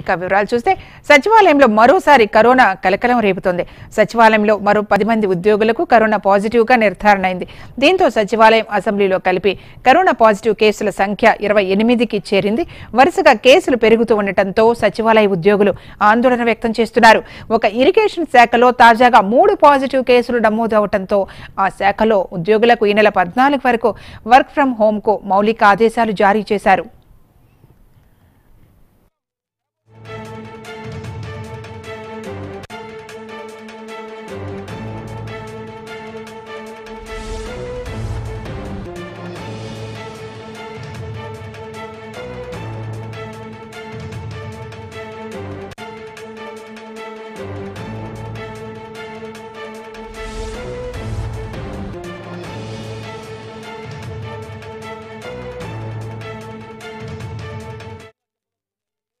ఇక వివరాలు చూస్తే సచివాలయంలో మరోసారి కరోనా కలకలం రేపుతోంది. సచివాలయంలో మరో పది మంది ఉద్యోగులకు కరోనా పాజిటివ్గా నిర్ధారణ అయింది దీంతో సచివాలయం అసెంబ్లీలో కలిపి కరోనా పాజిటివ్ కేసుల సంఖ్య ఇరవై ఎనిమిదికి చేరింది. వరుసగా కేసులు పెరుగుతూ ఉండటంతో సచివాలయ ఉద్యోగులు ఆందోళన వ్యక్తం చేస్తున్నారు. ఒక ఇరిగేషన్ శాఖలో తాజాగా మూడు పాజిటివ్ కేసులు నమోదు అవడంతో ఆ శాఖలో ఉద్యోగులకు ఈ నెల పద్నాలుగు వరకు వర్క్ ఫ్రం హోంకు మౌలిక ఆదేశాలు జారీ చేశారు.